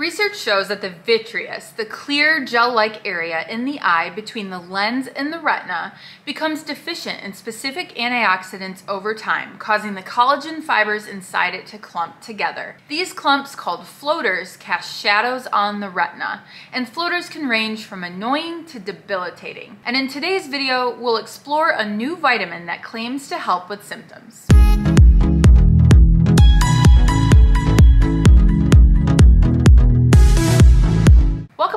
Research shows that the vitreous, the clear gel-like area in the eye between the lens and the retina, becomes deficient in specific antioxidants over time, causing the collagen fibers inside it to clump together. These clumps, called floaters, cast shadows on the retina, and floaters can range from annoying to debilitating. And in today's video, we'll explore a new vitamin that claims to help with symptoms.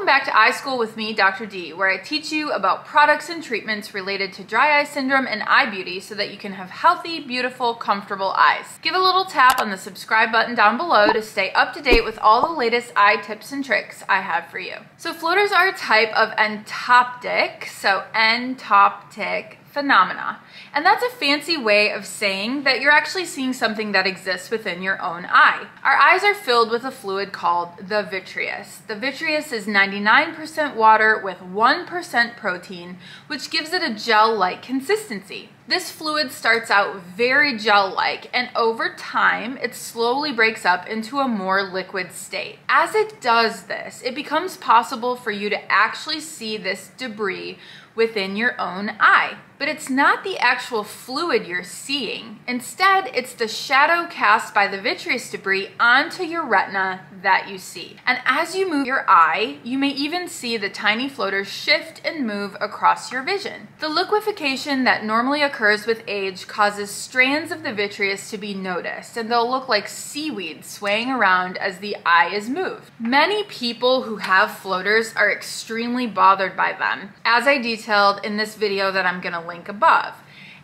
Welcome back to Eye School with me, Dr. D, where I teach you about products and treatments related to dry eye syndrome and eye beauty so that you can have healthy, beautiful, comfortable eyes. Give a little tap on the subscribe button down below to stay up to date with all the latest eye tips and tricks I have for you. So floaters are a type of entoptic, so entoptic phenomena. And that's a fancy way of saying that you're actually seeing something that exists within your own eye. Our eyes are filled with a fluid called the vitreous. The vitreous is 99% water with 1% protein, which gives it a gel-like consistency. This fluid starts out very gel-like and over time it slowly breaks up into a more liquid state. As it does this, it becomes possible for you to actually see this debris within your own eye. But it's not the actual fluid you're seeing. Instead, it's the shadow cast by the vitreous debris onto your retina that you see. And as you move your eye, you may even see the tiny floaters shift and move across your vision. The liquefaction that normally occurs with age causes strands of the vitreous to be noticed, and they'll look like seaweed swaying around as the eye is moved. Many people who have floaters are extremely bothered by them, as I detailed in this video that I'm gonna link above.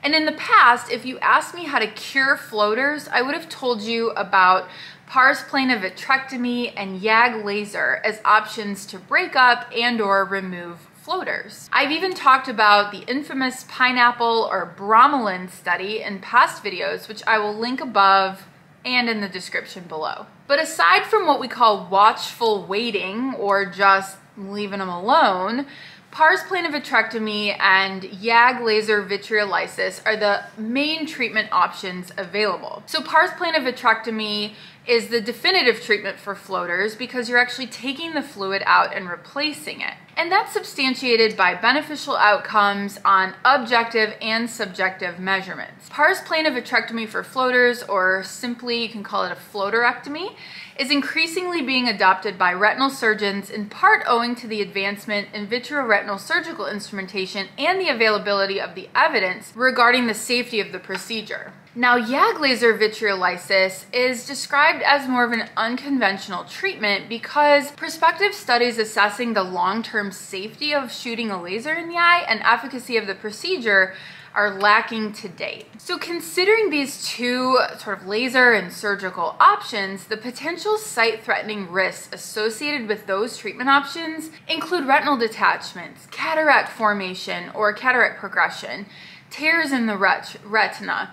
And in the past, if you asked me how to cure floaters, I would have told you about pars plana vitrectomy and YAG laser as options to break up and or remove floaters. I've even talked about the infamous pineapple or bromelain study in past videos, which I will link above and in the description below. But aside from what we call watchful waiting or just leaving them alone, Pars plana vitrectomy and YAG laser vitreolysis are the main treatment options available. So pars plana vitrectomy is the definitive treatment for floaters because you're actually taking the fluid out and replacing it. And that's substantiated by beneficial outcomes on objective and subjective measurements. Pars plana vitrectomy for floaters, or simply you can call it a floaterectomy, is increasingly being adopted by retinal surgeons in part owing to the advancement in vitreoretinal surgical instrumentation and the availability of the evidence regarding the safety of the procedure. Now, YAG laser vitreolysis is described as more of an unconventional treatment because prospective studies assessing the long-term safety of shooting a laser in the eye and efficacy of the procedure are lacking to date. So considering these two sort of laser and surgical options, the potential sight-threatening risks associated with those treatment options include retinal detachments, cataract formation or cataract progression, tears in the ret retina,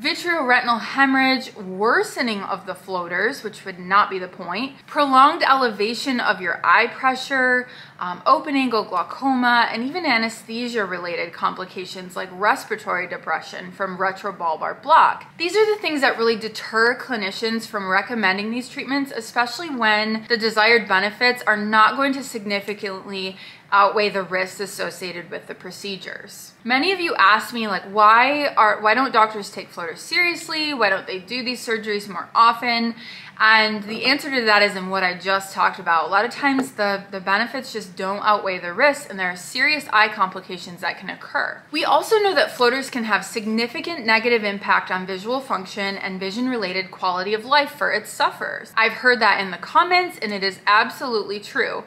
vitreoretinal hemorrhage, worsening of the floaters, which would not be the point, prolonged elevation of your eye pressure, um, open angle glaucoma, and even anesthesia related complications like respiratory depression from retrobulbar block. These are the things that really deter clinicians from recommending these treatments, especially when the desired benefits are not going to significantly outweigh the risks associated with the procedures. Many of you asked me like why are why don't doctors take floaters seriously? Why don't they do these surgeries more often? And the answer to that is in what I just talked about. A lot of times the, the benefits just don't outweigh the risks and there are serious eye complications that can occur. We also know that floaters can have significant negative impact on visual function and vision related quality of life for its sufferers. I've heard that in the comments and it is absolutely true.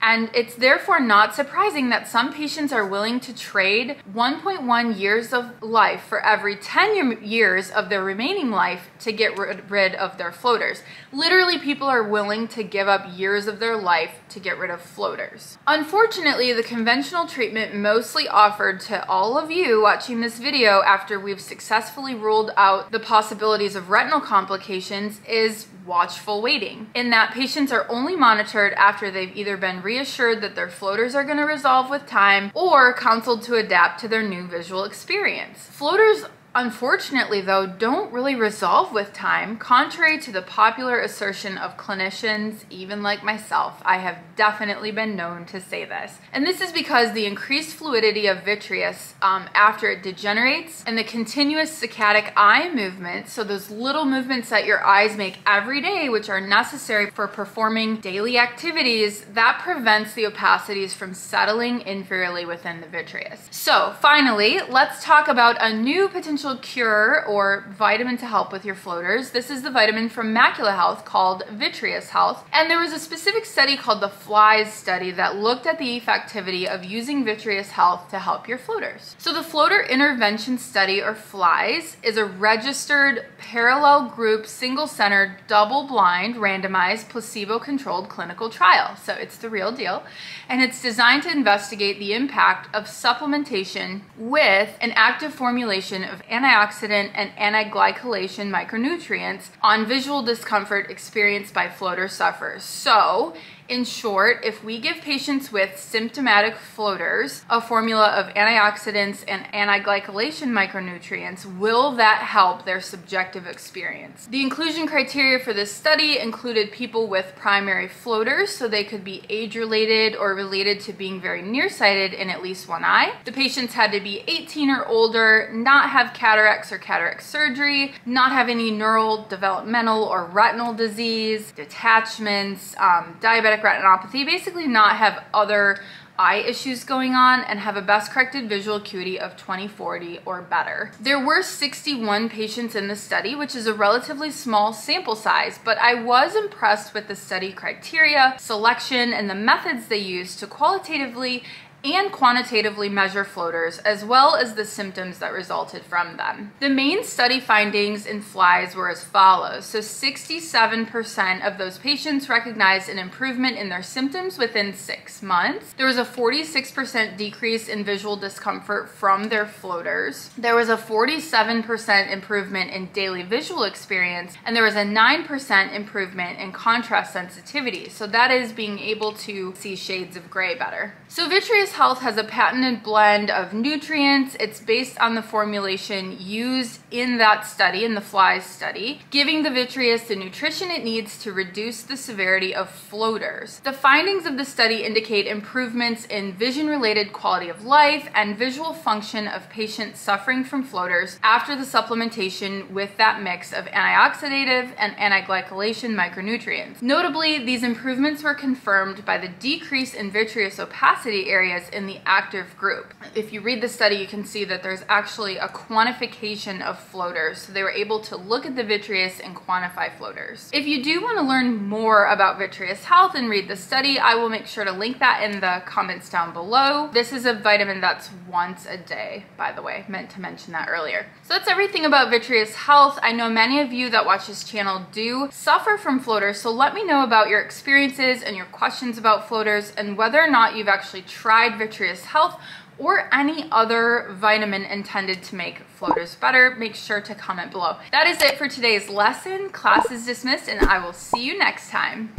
And it's therefore not surprising that some patients are willing to trade 1.1 years of life for every 10 years of their remaining life to get rid of their floaters. Literally, people are willing to give up years of their life to get rid of floaters. Unfortunately, the conventional treatment mostly offered to all of you watching this video after we've successfully ruled out the possibilities of retinal complications is watchful waiting, in that patients are only monitored after they've either been reassured that their floaters are going to resolve with time or counseled to adapt to their new visual experience. Floaters unfortunately though don't really resolve with time, contrary to the popular assertion of clinicians, even like myself. I have definitely been known to say this. And this is because the increased fluidity of vitreous um, after it degenerates and the continuous saccadic eye movements, so those little movements that your eyes make every day, which are necessary for performing daily activities, that prevents the opacities from settling inferiorly within the vitreous. So finally, let's talk about a new potential cure or vitamin to help with your floaters. This is the vitamin from MacuHealth called Vitreous Health. And there was a specific study called the FLIES study that looked at the effectivity of using Vitreous Health to help your floaters. So the Floater Intervention Study, or FLIES, is a registered parallel group, single-centered, double-blind, randomized, placebo-controlled clinical trial. So it's the real deal. And it's designed to investigate the impact of supplementation with an active formulation of antioxidant and anti-glycolation micronutrients on visual discomfort experienced by floater sufferers. So in short, if we give patients with symptomatic floaters a formula of antioxidants and anti-glycolation micronutrients, will that help their subjective experience? The inclusion criteria for this study included people with primary floaters, so they could be age-related or related to being very nearsighted in at least one eye. The patients had to be 18 or older, not have cataracts or cataract surgery, not have any neural, developmental, or retinal disease, detachments, um, diabetic diabetic retinopathy, basically not have other eye issues going on and have a best corrected visual acuity of 2040 or better. There were 61 patients in the study, which is a relatively small sample size, but I was impressed with the study criteria, selection, and the methods they used to qualitatively and quantitatively measure floaters, as well as the symptoms that resulted from them. The main study findings in FLIES were as follows. So 67% of those patients recognized an improvement in their symptoms within six months. There was a 46% decrease in visual discomfort from their floaters. There was a 47% improvement in daily visual experience, and there was a 9% improvement in contrast sensitivity. So that is being able to see shades of gray better. So vitreous Health has a patented blend of nutrients. It's based on the formulation used in that study, in the FLIES study, giving the vitreous the nutrition it needs to reduce the severity of floaters. The findings of the study indicate improvements in vision-related quality of life and visual function of patients suffering from floaters after the supplementation with that mix of antioxidative and anti-glycolation micronutrients. Notably, these improvements were confirmed by the decrease in vitreous opacity areas in the active group. If you read the study, you can see that there's actually a quantification of floaters. So they were able to look at the vitreous and quantify floaters. If you do want to learn more about vitreous health and read the study, I will make sure to link that in the comments down below. This is a vitamin that's once a day, by the way, meant to mention that earlier. So that's everything about vitreous health. I know many of you that watch this channel do suffer from floaters, so let me know about your experiences and your questions about floaters and whether or not you've actually tried Vitreous Health or any other vitamin intended to make floaters better, make sure to comment below. That is it for today's lesson. Class is dismissed and I will see you next time.